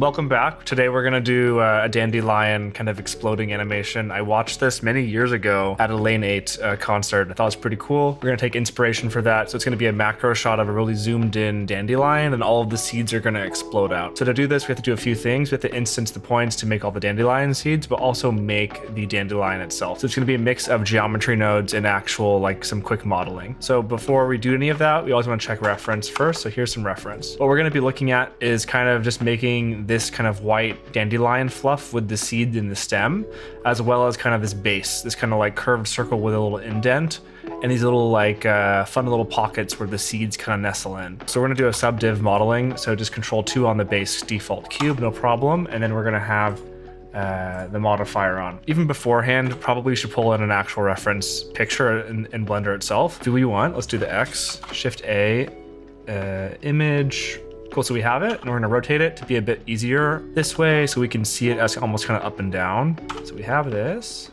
Welcome back. Today we're gonna do uh, a dandelion kind of exploding animation. I watched this many years ago at a Lane 8 uh, concert. I thought it was pretty cool. We're gonna take inspiration for that. So it's gonna be a macro shot of a really zoomed in dandelion and all of the seeds are gonna explode out. So to do this, we have to do a few things. We have to instance the points to make all the dandelion seeds, but also make the dandelion itself. So it's gonna be a mix of geometry nodes and actual like some quick modeling. So before we do any of that, we always wanna check reference first. So here's some reference. What we're gonna be looking at is kind of just making this kind of white dandelion fluff with the seed in the stem, as well as kind of this base, this kind of like curved circle with a little indent, and these little like uh, fun little pockets where the seeds kind of nestle in. So we're gonna do a subdiv modeling, so just control two on the base default cube, no problem, and then we're gonna have uh, the modifier on. Even beforehand, probably should pull in an actual reference picture in, in Blender itself. Do we want? Let's do the X, Shift A, uh, image, Cool, so we have it, and we're gonna rotate it to be a bit easier this way so we can see it as almost kind of up and down. So we have this.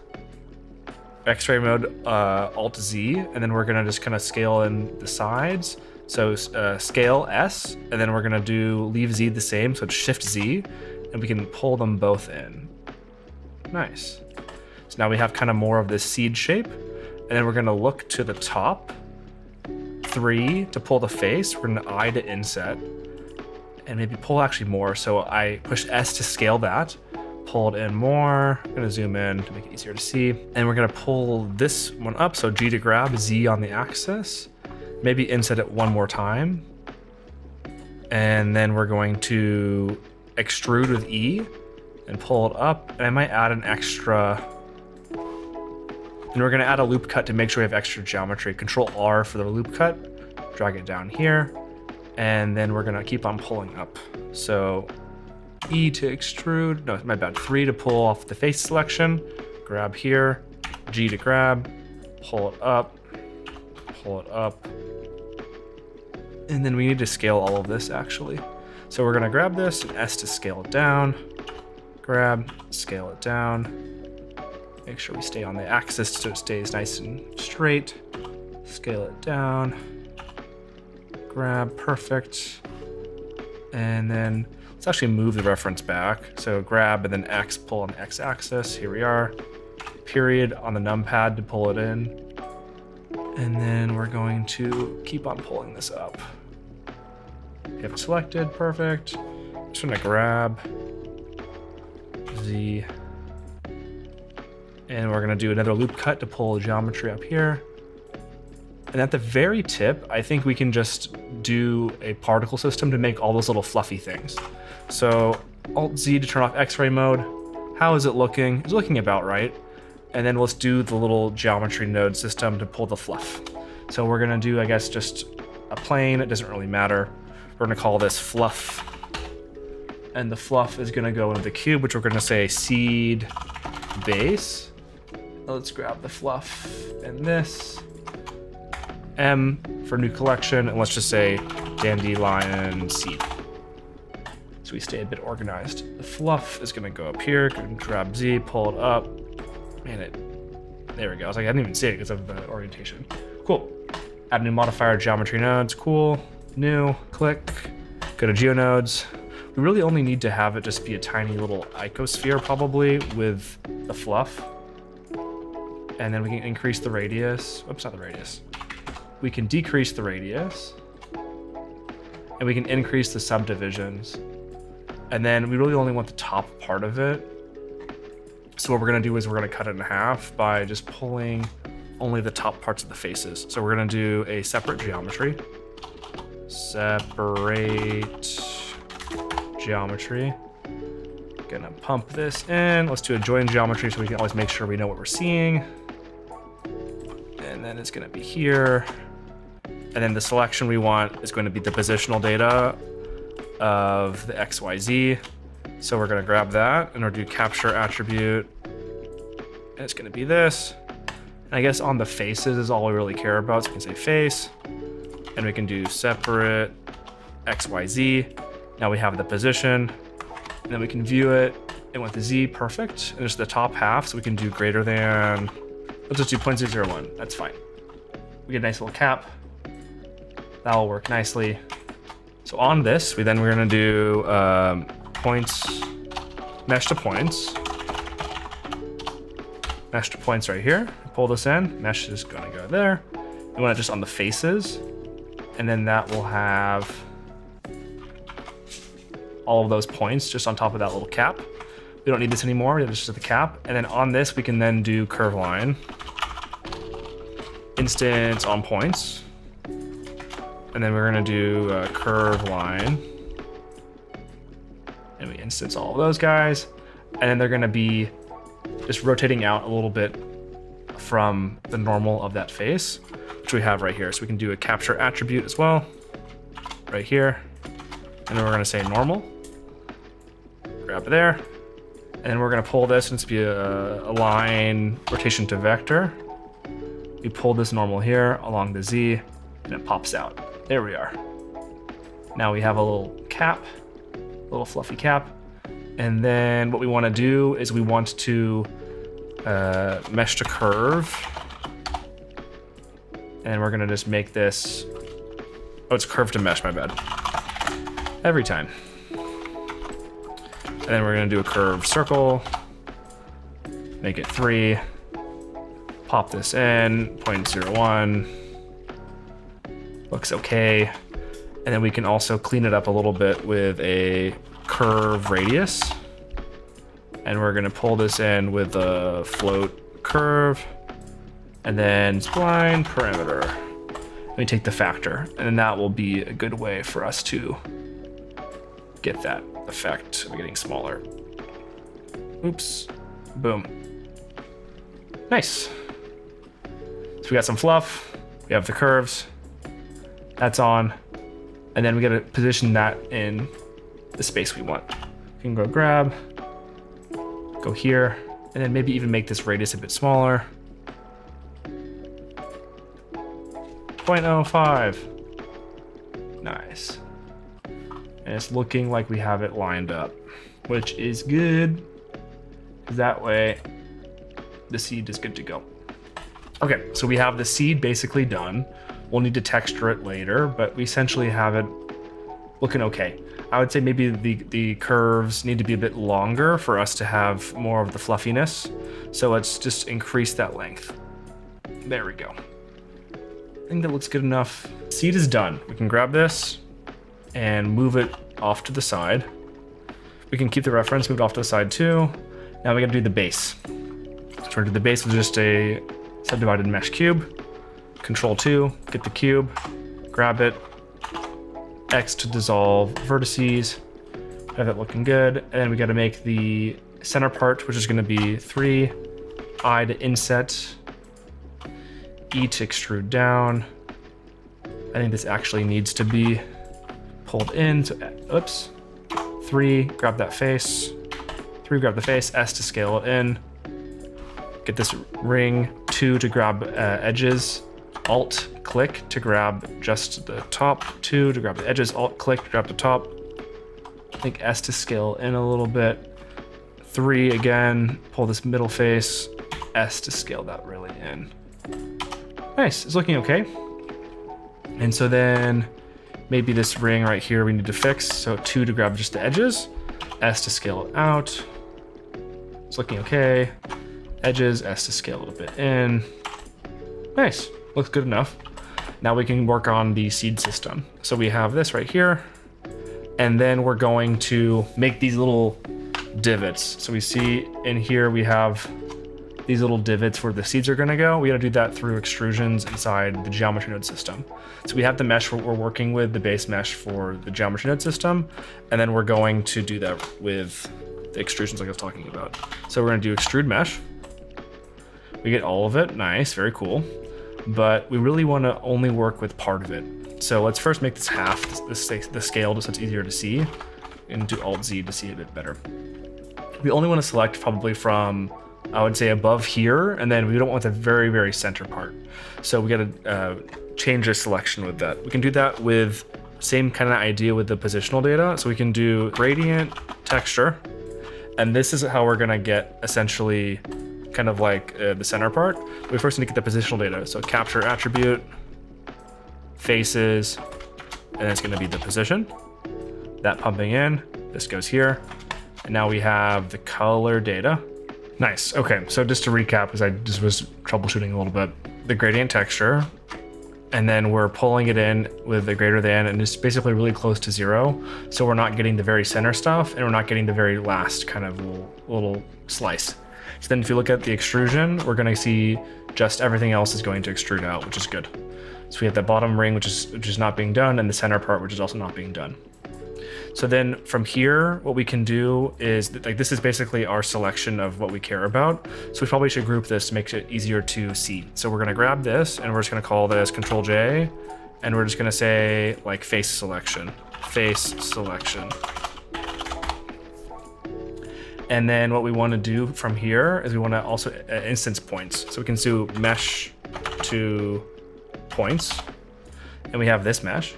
X-ray mode, uh, Alt-Z, and then we're gonna just kind of scale in the sides. So uh, scale S, and then we're gonna do leave Z the same, so it's Shift Z, and we can pull them both in. Nice. So now we have kind of more of this seed shape, and then we're gonna look to the top, three to pull the face, we're gonna I to inset, and maybe pull actually more. So I push S to scale that, pull it in more. I'm gonna zoom in to make it easier to see. And we're gonna pull this one up. So G to grab, Z on the axis. Maybe inset it one more time. And then we're going to extrude with E and pull it up. And I might add an extra and we're gonna add a loop cut to make sure we have extra geometry. Control R for the loop cut, drag it down here and then we're gonna keep on pulling up. So E to extrude, no, my bad, three to pull off the face selection, grab here, G to grab, pull it up, pull it up, and then we need to scale all of this actually. So we're gonna grab this and S to scale it down, grab, scale it down, make sure we stay on the axis so it stays nice and straight, scale it down, grab, perfect. And then let's actually move the reference back. So grab and then X, pull on the X axis. Here we are. Period on the numpad to pull it in. And then we're going to keep on pulling this up. Have it selected, perfect. Just gonna grab Z. And we're gonna do another loop cut to pull geometry up here. And at the very tip, I think we can just do a particle system to make all those little fluffy things. So Alt Z to turn off X-ray mode. How is it looking? It's looking about right. And then let's do the little geometry node system to pull the fluff. So we're gonna do, I guess, just a plane. It doesn't really matter. We're gonna call this fluff. And the fluff is gonna go into the cube, which we're gonna say seed base. Let's grab the fluff and this. M for new collection, and let's just say dandelion seed. So we stay a bit organized. The fluff is gonna go up here, grab Z, pull it up. Man, it, there we go. I was like, I didn't even see it because of the orientation. Cool. Add new modifier, geometry nodes, cool. New, click, go to geonodes. We really only need to have it just be a tiny little icosphere probably with the fluff. And then we can increase the radius. Oops, not the radius we can decrease the radius and we can increase the subdivisions. And then we really only want the top part of it. So what we're gonna do is we're gonna cut it in half by just pulling only the top parts of the faces. So we're gonna do a separate geometry. Separate geometry. Gonna pump this in. Let's do a join geometry so we can always make sure we know what we're seeing. And then it's gonna be here. And then the selection we want is going to be the positional data of the XYZ. So we're going to grab that and we'll do capture attribute. And it's going to be this. And I guess on the faces is all we really care about. So we can say face and we can do separate XYZ. Now we have the position and then we can view it and with the Z perfect. And just the top half. So we can do greater than, let's just do 0.001. That's fine. We get a nice little cap. That'll work nicely. So on this, we then we're gonna do um, points, mesh to points, mesh to points right here. Pull this in, mesh is gonna go there. We want it just on the faces, and then that will have all of those points just on top of that little cap. We don't need this anymore, it's just the cap. And then on this, we can then do curve line, instance on points, and then we're gonna do a curve line, and we instance all of those guys, and then they're gonna be just rotating out a little bit from the normal of that face, which we have right here. So we can do a capture attribute as well, right here, and then we're gonna say normal, grab it there, and then we're gonna pull this, and it's be a, align rotation to vector. We pull this normal here along the Z, and it pops out. There we are. Now we have a little cap, a little fluffy cap, and then what we want to do is we want to uh, mesh to curve. And we're gonna just make this, oh, it's curve to mesh, my bad. Every time. And then we're gonna do a curve circle, make it three, pop this in, 0.01, looks okay. And then we can also clean it up a little bit with a curve radius. And we're gonna pull this in with a float curve and then spline parameter. Let me take the factor and that will be a good way for us to get that effect of getting smaller. Oops, boom. Nice. So we got some fluff, we have the curves, that's on, and then we gotta position that in the space we want. We can go grab, go here, and then maybe even make this radius a bit smaller. 0.05. Nice. And it's looking like we have it lined up, which is good. That way, the seed is good to go. Okay, so we have the seed basically done. We'll need to texture it later, but we essentially have it looking okay. I would say maybe the, the curves need to be a bit longer for us to have more of the fluffiness. So let's just increase that length. There we go. I think that looks good enough. Seed is done. We can grab this and move it off to the side. We can keep the reference moved off to the side too. Now we gotta do the base. So do the base with just a subdivided mesh cube. Control 2, get the cube, grab it, X to dissolve vertices, have it looking good. And then we gotta make the center part, which is gonna be 3, I to inset, E to extrude down. I think this actually needs to be pulled in, so, oops. 3, grab that face, 3, grab the face, S to scale it in. Get this ring, 2 to grab uh, edges, Alt click to grab just the top, two to grab the edges, Alt click to grab the top. I think S to scale in a little bit. Three again, pull this middle face, S to scale that really in. Nice, it's looking okay. And so then maybe this ring right here we need to fix. So two to grab just the edges, S to scale it out. It's looking okay. Edges, S to scale a little bit in. Nice looks good enough. Now we can work on the seed system. So we have this right here, and then we're going to make these little divots. So we see in here we have these little divots where the seeds are gonna go. We gotta do that through extrusions inside the geometry node system. So we have the mesh we're working with, the base mesh for the geometry node system, and then we're going to do that with the extrusions like I was talking about. So we're gonna do extrude mesh. We get all of it, nice, very cool but we really want to only work with part of it. So let's first make this half the, the scale just so it's easier to see and do Alt Z to see a bit better. We only want to select probably from, I would say above here, and then we don't want the very, very center part. So we got to uh, change the selection with that. We can do that with same kind of idea with the positional data. So we can do gradient texture, and this is how we're going to get essentially kind of like uh, the center part. We first need to get the positional data. So capture attribute, faces, and it's going to be the position. That pumping in, This goes here. And now we have the color data. Nice. Okay, so just to recap, because I just was troubleshooting a little bit, the gradient texture, and then we're pulling it in with the greater than, and it's basically really close to zero. So we're not getting the very center stuff, and we're not getting the very last kind of little, little slice. So then if you look at the extrusion, we're gonna see just everything else is going to extrude out, which is good. So we have the bottom ring, which is which is not being done, and the center part, which is also not being done. So then from here, what we can do is like this is basically our selection of what we care about. So we probably should group this to make it easier to see. So we're gonna grab this and we're just gonna call this Control J, and we're just gonna say like face selection, face selection. And then what we want to do from here is we want to also uh, instance points. So we can do mesh to points, and we have this mesh,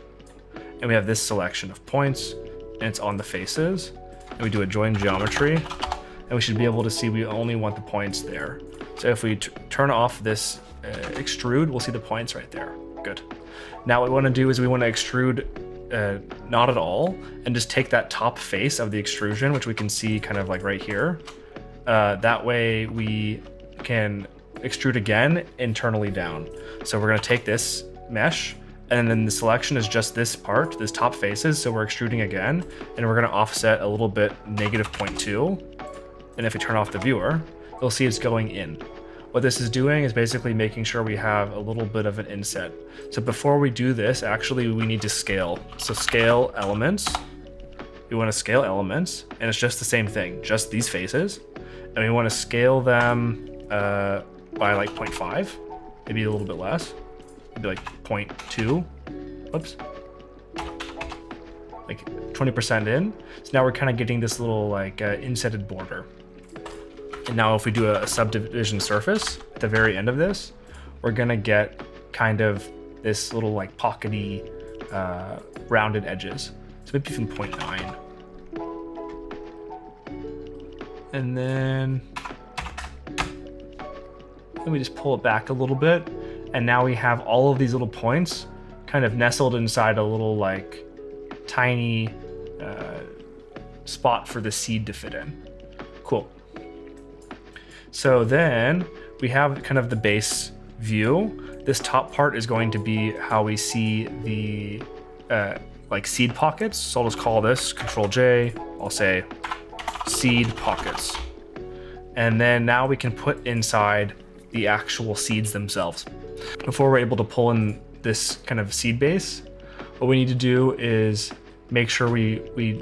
and we have this selection of points, and it's on the faces. And we do a join geometry, and we should be able to see we only want the points there. So if we turn off this uh, extrude, we'll see the points right there. Good. Now what we want to do is we want to extrude uh, not at all and just take that top face of the extrusion, which we can see kind of like right here. Uh, that way we can extrude again internally down. So we're going to take this mesh and then the selection is just this part, this top faces. So we're extruding again, and we're gonna offset a little bit negative 0.2. And if we turn off the viewer, you'll see it's going in. What this is doing is basically making sure we have a little bit of an inset. So before we do this, actually we need to scale. So scale elements, we wanna scale elements, and it's just the same thing, just these faces. And we wanna scale them uh, by like 0.5, maybe a little bit less maybe like 0.2. Whoops. Like 20% in. So now we're kind of getting this little like uh, insetted border. And now if we do a, subdivision surface at the very end of this, we're gonna get kind of this little like pockety uh, rounded edges. So maybe even 0.9. And then, then we just pull it back a little bit and now we have all of these little points kind of nestled inside a little like tiny uh, spot for the seed to fit in. So then we have kind of the base view. This top part is going to be how we see the uh, like seed pockets. So I'll just call this Control J. I'll say seed pockets. And then now we can put inside the actual seeds themselves. Before we're able to pull in this kind of seed base, what we need to do is make sure we, we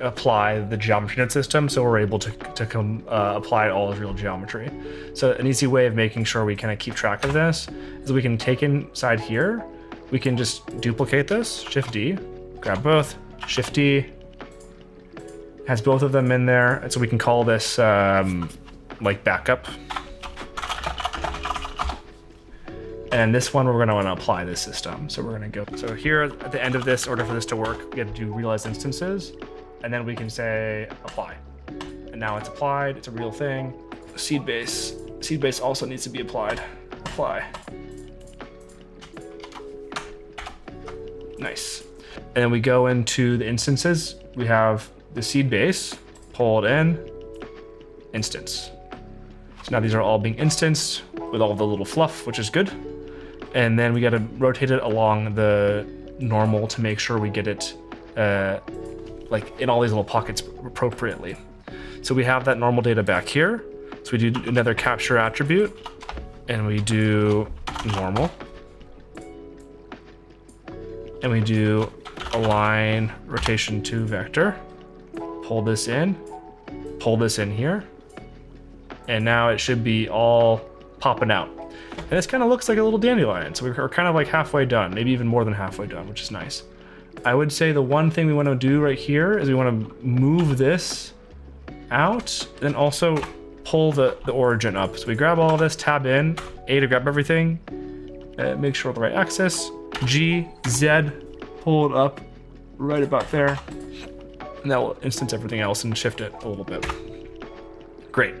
apply the geometry net system so we're able to, to come uh, apply all of real geometry. So an easy way of making sure we kind of keep track of this is we can take inside here, we can just duplicate this, Shift D, grab both, Shift D, has both of them in there, and so we can call this um, like backup And this one, we're gonna wanna apply this system. So we're gonna go, so here at the end of this, order for this to work, we have to do realize instances, and then we can say apply. And now it's applied, it's a real thing. Seed base, seed base also needs to be applied. Apply. Nice. And then we go into the instances. We have the seed base, pull it in, instance. So now these are all being instanced with all the little fluff, which is good and then we got to rotate it along the normal to make sure we get it uh, like in all these little pockets appropriately. So we have that normal data back here. So we do another capture attribute and we do normal. And we do align rotation to vector. Pull this in, pull this in here. And now it should be all popping out. And this kind of looks like a little dandelion. So we're kind of like halfway done, maybe even more than halfway done, which is nice. I would say the one thing we want to do right here is we want to move this out, and also pull the, the origin up. So we grab all this, tab in, A to grab everything, uh, make sure the right axis, G, Z, pull it up right about there, and that will instance everything else and shift it a little bit. Great.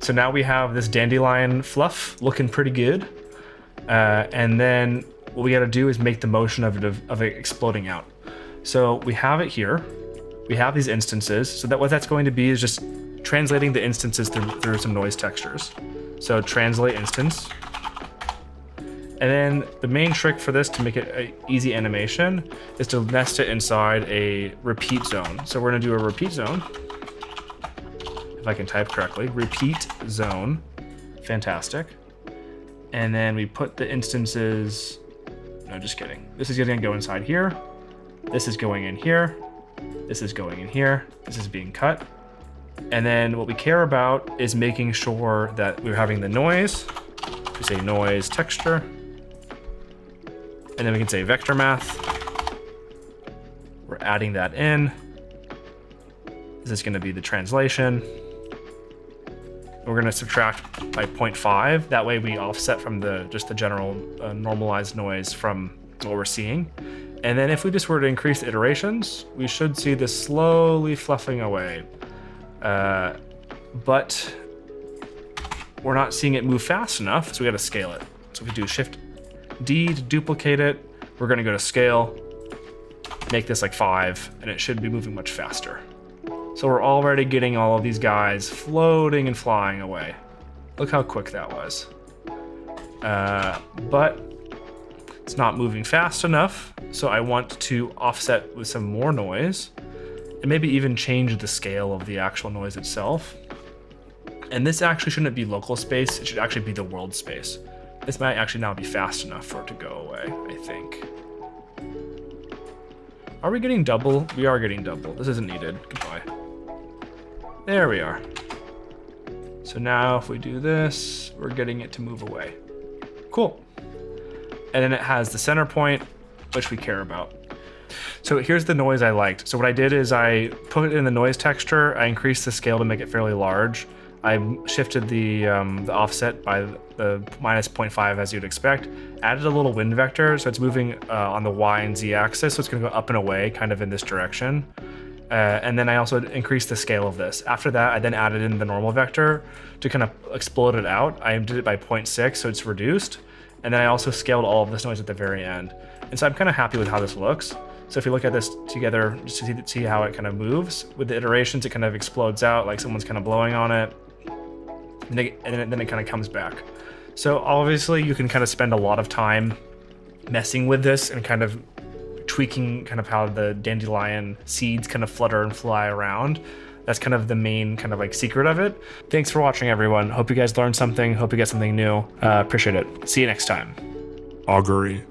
So now we have this dandelion fluff looking pretty good. Uh, and then what we got to do is make the motion of it, of, of it exploding out. So we have it here. we have these instances. So that what that's going to be is just translating the instances through, through some noise textures. So translate instance. And then the main trick for this to make it an easy animation is to nest it inside a repeat zone. So we're gonna do a repeat zone. If I can type correctly, repeat zone. Fantastic. And then we put the instances, no, just kidding. This is gonna go inside here. This is going in here. This is going in here. This is being cut. And then what we care about is making sure that we're having the noise. We say noise texture. And then we can say vector math. We're adding that in. This is going to be the translation. We're going to subtract by 0.5. That way we offset from the just the general uh, normalized noise from what we're seeing. And then if we just were to increase iterations, we should see this slowly fluffing away. Uh, but we're not seeing it move fast enough, so we got to scale it. So if we do Shift D to duplicate it, we're going to go to scale, make this like five, and it should be moving much faster. So we're already getting all of these guys floating and flying away. Look how quick that was. Uh, but it's not moving fast enough, so I want to offset with some more noise and maybe even change the scale of the actual noise itself. And this actually shouldn't be local space, it should actually be the world space. This might actually now be fast enough for it to go away, I think. Are we getting double? We are getting double. This isn't needed. Goodbye. There we are. So now if we do this, we're getting it to move away. Cool. And then it has the center point, which we care about. So here's the noise I liked. So what I did is I put in the noise texture, I increased the scale to make it fairly large. I shifted the, um, the offset by the minus 0.5 as you'd expect, added a little wind vector, so it's moving uh, on the Y and Z axis, so it's gonna go up and away, kind of in this direction. Uh, and then I also increased the scale of this. After that, I then added in the normal vector to kind of explode it out. I did it by 0.6, so it's reduced. And then I also scaled all of this noise at the very end. And so I'm kind of happy with how this looks. So if you look at this together, just to see, see how it kind of moves, with the iterations, it kind of explodes out like someone's kind of blowing on it. And then it, then it kind of comes back. So obviously you can kind of spend a lot of time messing with this and kind of tweaking kind of how the dandelion seeds kind of flutter and fly around. That's kind of the main kind of like secret of it. Thanks for watching, everyone. Hope you guys learned something. Hope you get something new. Uh, appreciate it. See you next time. Augury.